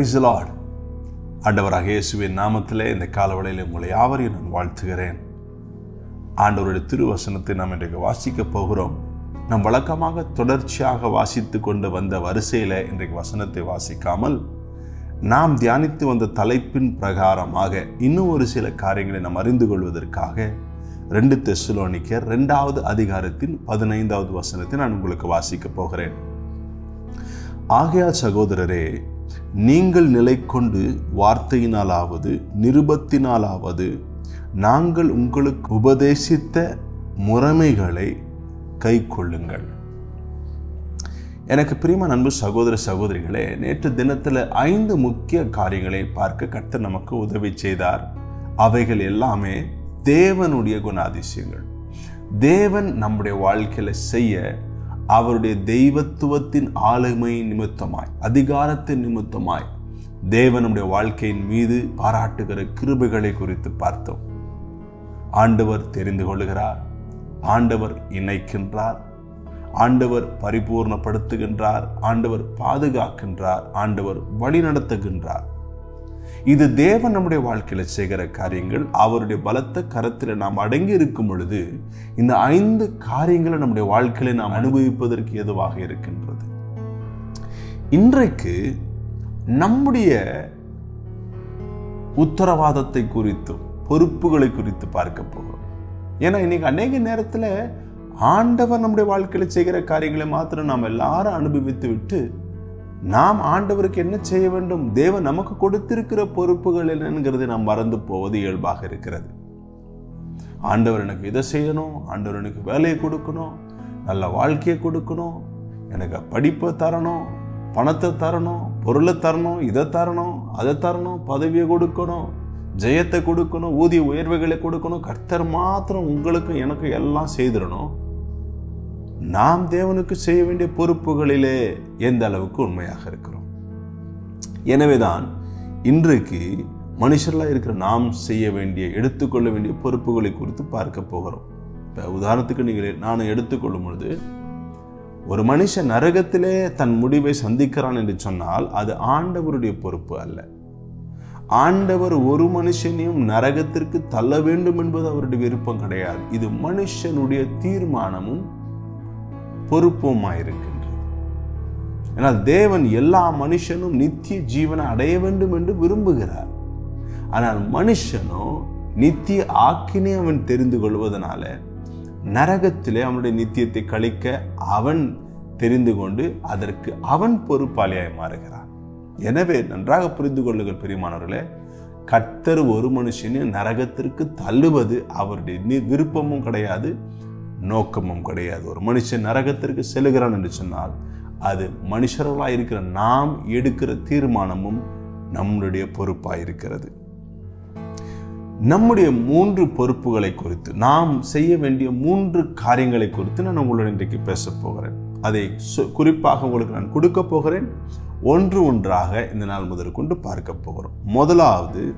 Price Lord ஆண்டவராக இயேசுவின் நாமத்திலே இந்த காலவளையில் உங்களை யாவரையும் நான் வாழ்த்துகிறேன். ஆண்டவருடைய திருவசனத்தை நாம் இன்றைக்கு வாசிக்கப் போகிறோம். நாம் வழக்கமாக தொடர்ச்சியாக வாசித்து கொண்டு வந்த வரிசையில் இன்றைக்கு வசனத்தை வாசிக்காமல் நாம் தியானித்து வந்த தலைப்பின் பிரகாரமாக இன்னும் ஒரு சில காரியங்களை நாம் அறிந்து கொள்வதற்காக ரெண்டு தெசுலோனிக்க ரெண்டாவது அதிகாரத்தின் பதினைந்தாவது வசனத்தை நான் உங்களுக்கு வாசிக்கப் போகிறேன். ஆகையால் சகோதரரே நீங்கள் நிலை கொண்டு வார்த்தையினாலாவது நிருபத்தினாலாவது நாங்கள் உங்களுக்கு உபதேசித்த முறைமைகளை கை கொள்ளுங்கள் எனக்கு பிரியமா அன்பு சகோதர சகோதரிகளே நேற்று தினத்தில் ஐந்து முக்கிய காரியங்களை பார்க்க கர்த்தர் நமக்கு உதவி செய்தார். அவைகள் எல்லாமே தேவனுடைய குணாதிசயங்கள். தேவன் நம்முடைய வாழ்க்கையில் செய்ய அவருடைய தெய்வத்துவத்தின் ஆளுமை நிமித்தமாய் அதிகாரத்தின் நிமித்தமாய் தேவன் நம்முடைய வாழ்க்கையின் மீது பாராட்டுகிற கிருபைகளை குறித்து பார்த்தோம். ஆண்டவர் தெரிந்து கொள்கிறார் ஆண்டவர் இணைக்கின்றார். ஆண்டவர் பரிபூர்ணப்படுத்துகின்றார். ஆண்டவர் பாதுகாக்கின்றார். ஆண்டவர் வழிநடத்துகின்றார். இது தேவன் நம்முடைய வாழ்க்கையில செய்கிற காரியங்கள். அவருடைய பலத்த கரத்தில் நாம் அடங்கி இருக்கும் பொழுது இந்த ஐந்து காரியங்களை நம்முடைய வாழ்க்கையில நாம் அனுபவிப்பதற்கு ஏதுவாக இருக்கின்றது. இன்றைக்கு நம்முடைய உத்தரவாதத்தை குறித்தும் பொறுப்புகளை குறித்து பார்க்க போகிறோம். ஏன்னா இன்னைக்கு அநேக நேரத்தில் ஆண்டவர் நம்முடைய வாழ்க்கையில செய்கிற காரியங்களை மாத்திரம் நாம் எல்லாரும் அனுபவித்து விட்டு நாம் ஆண்டவருக்கு என்ன செய்ய வேண்டும்? தேவன் நமக்கு கொடுத்திருக்கிற பொறுப்புகள் என்னங்கிறது நாம் மறந்து போவது இயல்பாக இருக்கிறது. ஆண்டவர் எனக்கு இதை செய்யணும் ஆண்டவர் எனக்கு வேலையை கொடுக்கணும் நல்ல வாழ்க்கையை கொடுக்கணும் எனக்கு படிப்பை தரணும் பணத்தை தரணும் பொருளை தரணும் இதை தரணும் அதை தரணும் பதவியை கொடுக்கணும் ஜெயத்தை கொடுக்கணும் ஊதிய உயர்வுகளை கொடுக்கணும் கர்த்தர் மாத்திரம் உங்களுக்கும் எனக்கும் எல்லாம் செய்திடணும். நாம் தேவனுக்கு செய்ய வேண்டிய பொறுப்புகளிலே எந்த அளவுக்கு உண்மையாக இருக்கிறோம்? எனவேதான் இன்றைக்கு மனுஷர்களாக இருக்கிற நாம் செய்ய வேண்டிய எடுத்துக்கொள்ள வேண்டிய பொறுப்புகளை குறித்து பார்க்க போகிறோம். இப்போ உதாரணத்துக்கு நீங்கள் நான் எடுத்துக்கொள்ளும் பொழுது ஒரு மனுஷன் நரகத்திலே தன் முடிவை சந்திக்கிறான் என்று சொன்னால் அது ஆண்டவருடைய பொறுப்பு அல்ல. ஆண்டவர் ஒரு மனுஷனையும் நரகத்திற்கு தள்ள வேண்டும் என்பது அவருடைய விருப்பம் கிடையாது. இது மனுஷனுடைய தீர்மானமும் பொறுப்புமாயிருக்கின்றது. ஏன்னால் தேவன் எல்லா மனுஷனும் நித்திய ஜீவனை அடைய வேண்டும் என்று விரும்புகிறார். ஆனால் மனுஷனோ நித்திய ஆக்கினை அவன் தெரிந்து கொள்வதனால நரகத்திலே அவனுடைய நித்தியத்தை கழிக்க அவன் தெரிந்து கொண்டு அதற்கு அவன் பொறுப்பாளியாய் மாறுகிறான். எனவே நன்றாக புரிந்து கொள்ளுங்கள் பெரியமானவர்களே கர்த்தர் ஒரு மனுஷனையும் நரகத்திற்கு தள்ளுவது அவருடைய விருப்பமும் கிடையாது. நோக்கமும் கிடையாது. ஒரு மனுஷன் நரகத்திற்கு செல்கிறான் என்று சொன்னால் அது மனுஷர்களாக இருக்கிற நாம் எடுக்கிற தீர்மானமும் நம்முடைய பொறுப்பாக இருக்கிறது. நம்முடைய மூன்று பொறுப்புகளை குறித்து நாம் செய்ய வேண்டிய மூன்று காரியங்களை குறித்து நான் உங்களுடன் இன்றைக்கு பேச போகிறேன். அதை குறிப்பாக உங்களுக்கு நான் கொடுக்க போகிறேன். ஒன்று ஒன்றாக இந்த நாள் முதல் கொண்டு பார்க்க போகிறோம். முதலாவது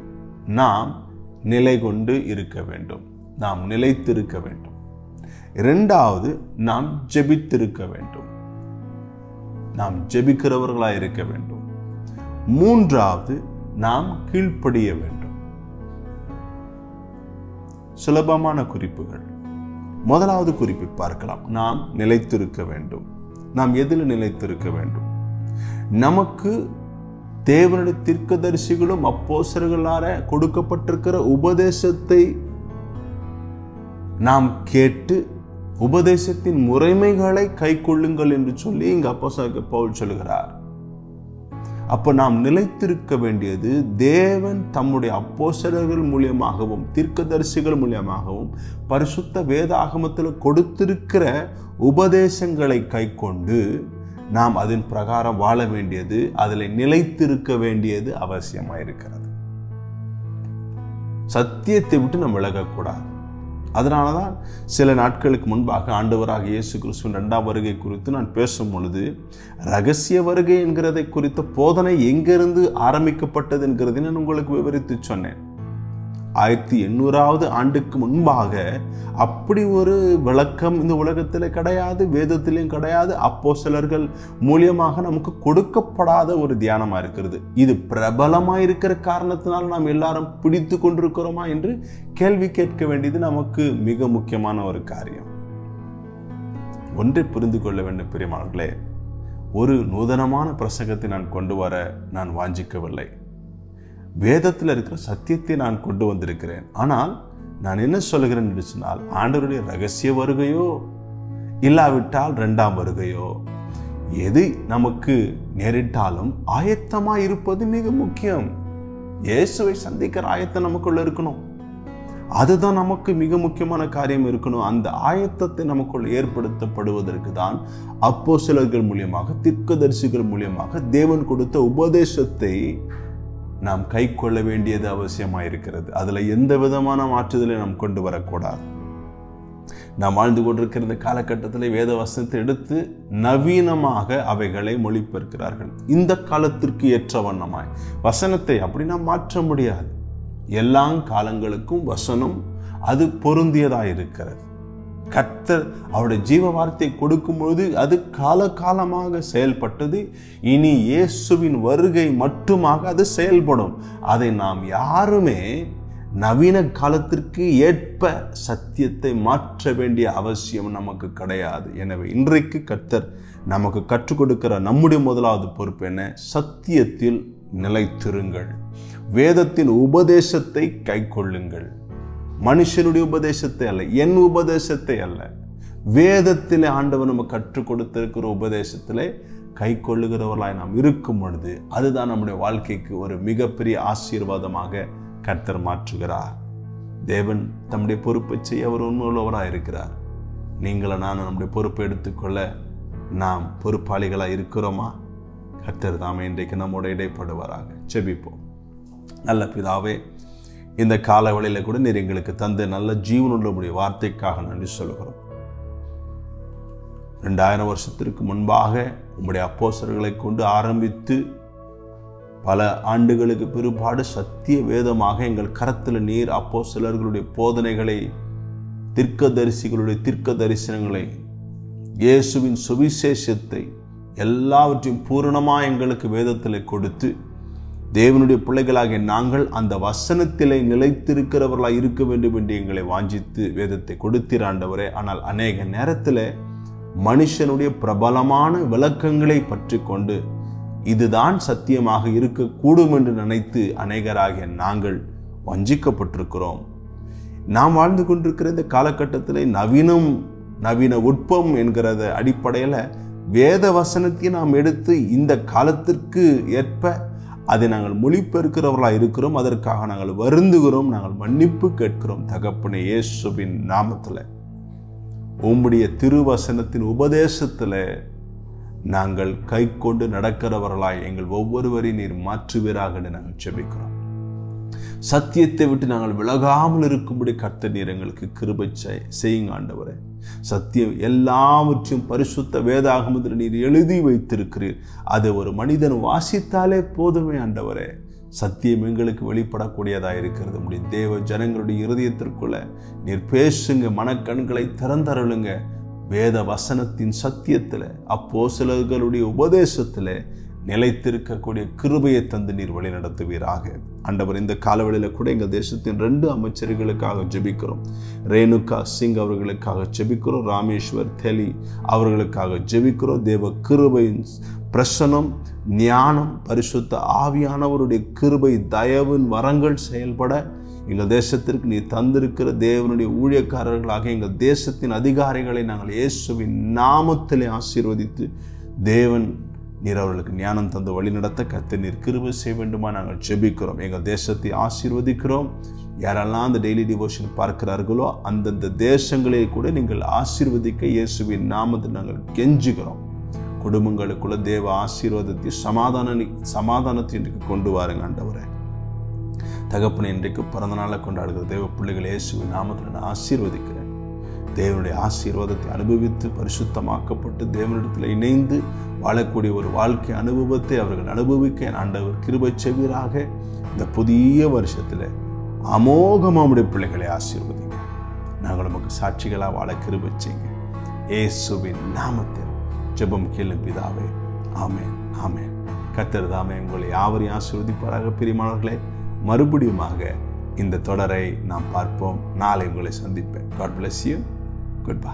நாம் நிலை கொண்டு இருக்க வேண்டும். நாம் நிலைத்திருக்க வேண்டும். இரண்டாவது நாம் ஜெபித்திருக்க வேண்டும். நாம் ஜெபிக்கிறவர்களாக இருக்க வேண்டும். மூன்றாவது நாம் கீழ்ப்படிய வேண்டும். சுலபமான குறிப்புகள். முதலாவது குறிப்பை பார்க்கலாம். நாம் நிலைத்திருக்க வேண்டும். நாம் எதில் நிலைத்திருக்க வேண்டும்? நமக்கு தேவனுடைய தீர்க்கதரிசிகளும் அப்போசர்களார கொடுக்கப்பட்டிருக்கிற உபதேசத்தை நாம் கேட்டு உபதேசத்தின் முறைமைகளை கை கொள்ளுங்கள் என்று சொல்லி இங்கு அப்போ பவுல் சொல்கிறார் அப்போ நாம் நிலைத்திருக்க வேண்டியது தேவன் தம்முடைய அப்போசரர்கள் மூலியமாகவும் தீர்க்கதரிசிகள் மூலியமாகவும் பரிசுத்த வேதாகமத்தில் கொடுத்திருக்கிற உபதேசங்களை கை கொண்டு நாம் அதன் பிரகாரம் வாழ வேண்டியது அதில் நிலைத்திருக்க வேண்டியது அவசியமாக இருக்கிறது சத்தியத்தை விட்டு நம்ம விலகக்கூடாது. அதனால தான் சில நாட்களுக்கு முன்பாக ஆண்டவராக இயேசு கிறிஸ்துவின் ரெண்டாம் வருகை குறித்து நான் பேசும் பொழுது ரகசிய வருகை என்கிறதை குறித்த போதனை எங்கிருந்து ஆரம்பிக்கப்பட்டது என்கிறதை நான் உங்களுக்கு விவரித்து சொன்னேன். ஆயிரத்தி எண்ணூறாவது ஆண்டுக்கு முன்பாக அப்படி ஒரு விளக்கம் இந்த உலகத்தில் கிடையாது வேதத்திலையும் கிடையாது. அப்போ சிலர்கள் மூலியமாக நமக்கு கொடுக்கப்படாத ஒரு தியானமாக இருக்கிறது. இது பிரபலமாக இருக்கிற காரணத்தினால் நாம் எல்லாரும் பிடித்து கொண்டிருக்கிறோமா என்று கேள்வி கேட்க வேண்டியது நமக்கு மிக முக்கியமான ஒரு காரியம். ஒன்றை புரிந்து கொள்ள வேண்டும் பிரியமானங்களே ஒரு நூதனமான பிரசங்கத்தை நான் கொண்டு வர நான் வாஞ்சிக்கவில்லை. வேதத்தில் இருக்கிற சத்தியத்தை நான் கொண்டு வந்திருக்கிறேன். ஆனால் நான் என்ன சொல்கிறேன் என்று சொன்னால் ஆண்டவருடைய ரகசிய வருகையோ இல்லாவிட்டால் ரெண்டாம் வருகையோ எது நமக்கு நேரிட்டாலும் ஆயத்தமாக இருப்பது மிக முக்கியம். இயேசுவை சந்திக்கிற ஆயத்தம் நமக்குள்ள இருக்கணும். அதுதான் நமக்கு மிக முக்கியமான காரியம் இருக்கணும். அந்த ஆயத்தத்தை நமக்குள் ஏற்படுத்தப்படுவதற்கு தான் அப்போ சிலர்கள் மூலியமாக திக்கதரிசிகள் மூலியமாக தேவன் கொடுத்த உபதேசத்தை நாம் கை கொள்ள வேண்டியது அவசியமாக இருக்கிறது அதில் எந்த விதமான மாற்றுதலை நாம் கொண்டு வரக்கூடாது. நாம் வாழ்ந்து கொண்டிருக்கிற இந்த காலகட்டத்தில் வேத வசனத்தை எடுத்து நவீனமாக அவைகளை மொழிபெயர்க்கிறார்கள். இந்த காலத்திற்கு ஏற்ற வண்ணமாய். வசனத்தை அப்படி நாம் மாற்ற முடியாது. எல்லா காலங்களுக்கும் வசனம் அது பொருந்தியதாக இருக்கிறது கர்த்தர் அவருடைய ஜீவ வார்த்தை கொடுக்கும் பொழுது அது காலகாலமாக செயல்பட்டது. இனி இயேசுவின் வருகை மட்டுமாக அது செயல்படும். அதை நாம் யாருமே நவீன காலத்திற்கு ஏற்ப சத்தியத்தை மாற்ற வேண்டிய அவசியம் நமக்கு கிடையாது. எனவே இன்றைக்கு கர்த்தர் நமக்கு கற்றுக் கொடுக்கிற நம்முடைய முதலாவது பொறுப்பு என்ன? சத்தியத்தில் நிலைத்திருங்கள். வேதத்தின் உபதேசத்தை கை கொள்ளுங்கள். மனுஷனுடைய உபதேசத்தை அல்ல என் உபதேசத்தை அல்ல. வேதத்திலே ஆண்டவர் நம்ம கற்றுக் கொடுத்திருக்கிற உபதேசத்திலே கை கொள்ளுகிறவர்களாய் நாம் இருக்கும் பொழுது அதுதான் நம்முடைய வாழ்க்கைக்கு ஒரு மிகப்பெரிய ஆசீர்வாதமாக கர்த்தர் மாற்றுகிறார். தேவன் தம்முடைய பொறுப்பை செய்ய அவர் உண்மையுள்ளவராக இருக்கிறார். நீங்களை நான் நம்முடைய பொறுப்பை எடுத்துக்கொள்ள நாம் பொறுப்பாளிகளாக இருக்கிறோமா? கர்த்தர் தாமே இன்றைக்கு நம்மோட இடைப்படுவாராக. செபிப்போம் நல்ல பிதாவே இந்த காலவெளியில் கூட நீர் எங்களுக்கு தந்த நல்ல ஜீவனுள்ளபடிய வார்த்தைக்காக நன்றி சொல்கிறோம் ரெண்டாயிரம் வருஷத்திற்கு முன்பாக உங்களுடைய அப்போசர்களை கொண்டு ஆரம்பித்து பல ஆண்டுகளுக்கு பிற்பாடு சத்திய வேதமாக எங்கள் கரத்தில் நீர் அப்போ சிலர்களுடைய போதனைகளை திர்க்கதரிசிகளுடைய திர்க்க தரிசனங்களை இயேசுவின் சுவிசேஷத்தை எல்லாவற்றையும் பூரணமாக எங்களுக்கு வேதத்தில் கொடுத்து தேவனுடைய பிள்ளைகளாகிய நாங்கள் அந்த வசனத்திலே நிலைத்திருக்கிறவர்களாக இருக்க வேண்டும் என்று எங்களை வாஞ்சித்து வேதத்தை கொடுத்திராண்டவரே ஆனால் அநேக நேரத்தில் மனுஷனுடைய பிரபலமான விளக்கங்களை பற்றி கொண்டு இதுதான் சத்தியமாக இருக்கக்கூடும் என்று நினைத்து அநேகராகிய நாங்கள் வஞ்சிக்கப்பட்டிருக்கிறோம். நாம் வாழ்ந்து கொண்டிருக்கிற இந்த காலகட்டத்தில் நவீனம் நவீன உட்பம் என்கிறத அடிப்படையில் வேத வசனத்தை நாம் எடுத்து இந்த காலத்திற்கு ஏற்ப அதை நாங்கள் மொழிபெயர்க்கிறவர்களாக இருக்கிறோம் அதற்காக நாங்கள் வருந்துகிறோம் நாங்கள் மன்னிப்பு கேட்கிறோம். தகப்பனை இயேசுவின் நாமத்தில். உம்முடைய திருவசனத்தின் உபதேசத்தில் நாங்கள் கை கொண்டு நடக்கிறவர்களாய் எங்கள் ஒவ்வொருவரையும் நீர் மாற்றுவீராக என்று நாங்கள் செபிக்கிறோம் சத்தியத்தை விட்டு நாங்கள் விலகாமல் இருக்கும்படி கர்த்த நீர் எங்களுக்கு கிருபை செய்யுங்க ஆண்டவரே. சத்தியம் எல்லாவற்றையும் பரிசுத்த வேதாகமத்தில் நீர் எழுதி வைத்திருக்கிறீர். அதை ஒரு மனிதன் வாசித்தாலே போதுமே ஆண்டவரே. சத்தியம் எங்களுக்கு வெளிப்படக்கூடியதாக இருக்கிறது. முடியும் தேவ ஜனங்களுடைய இருதயத்திற்குள்ள நீர் பேசுங்க மனக்கண்களை திறந்தருளுங்க. வேத வசனத்தின் சத்தியத்தில் அப்போ சிலர்களுடைய உபதேசத்தில் நிலைத்திருக்கக்கூடிய கிருபையை தந்து நீர் வழி நடத்துவீராக ஆண்டவர் இந்த காலவெளியில் கூட எங்கள் தேசத்தின் ரெண்டு அமைச்சர்களுக்காக ஜெபிக்கிறோம். ரேணுகா சிங் அவர்களுக்காக ஜெபிக்கிறோம் ராமேஸ்வர் தெலி அவர்களுக்காக ஜெபிக்கிறோம். தேவ கிருபையின் பிரசனம் ஞானம் பரிசுத்த ஆவியானவருடைய கிருபை தயவின் வரங்கள் செயல்பட எங்கள் தேசத்திற்கு நீ தந்திருக்கிற தேவனுடைய ஊழியக்காரர்களாக எங்கள் தேசத்தின் அதிகாரிகளை நாங்கள் இயேசுவின் நாமத்திலே ஆசீர்வதித்து தேவன் நீர் அவர்களுக்கு ஞானம் தந்து வழி நடத்த கத்து நீர் கிருபை செய்ய வேண்டுமா? நாங்கள் ஜெபிக்கிறோம். எங்கள் தேசத்தை ஆசீர்வதிக்கிறோம். யாரெல்லாம் அந்த டெய்லி டிவோஷன் பார்க்கிறார்களோ அந்தந்த தேசங்களே கூட நீங்கள் ஆசீர்வதிக்க இயேசுவின் நாமத்தை நாங்கள் கெஞ்சுகிறோம். குடும்பங்களுக்குள்ள தேவ ஆசீர்வாதத்தை சமாதான சமாதானத்தை இன்றைக்கு கொண்டு வாருங்க ஆண்டவரே. தகப்பனை இன்றைக்கு பிறந்த நாளை கொண்டாடுகிற தேவ பிள்ளைகள் இயேசுவின் நாமத்தில் நான் ஆசீர்வதிக்கிறேன். தேவனுடைய ஆசீர்வாதத்தை அனுபவித்து பரிசுத்தமாக்கப்பட்டு தேவனிடத்தில் இணைந்து வாழக்கூடிய ஒரு வாழ்க்கை அனுபவத்தை அவர்கள் அனுபவிக்க ஆண்டவர் கிருபை செவிராக இந்த புதிய வருஷத்தில் அமோகமாக உடைய பிள்ளைகளை ஆசீர்வதிங்க நாங்கள் நமக்கு சாட்சிகளாக வாழ கிருபை செய்யுங்க. ஏசுவின் நாமத்தில் ஜெபம் கேளும் பிதாவே ஆமேன் ஆமேன். கத்தர் தாமே உங்களை யாவரையும் ஆசீர்வதிப்பாராக பிரியமானவர்களே. மறுபடியுமாக இந்த தொடரை நாம் பார்ப்போம். நாளை உங்களை சந்திப்பேன். God bless you good bye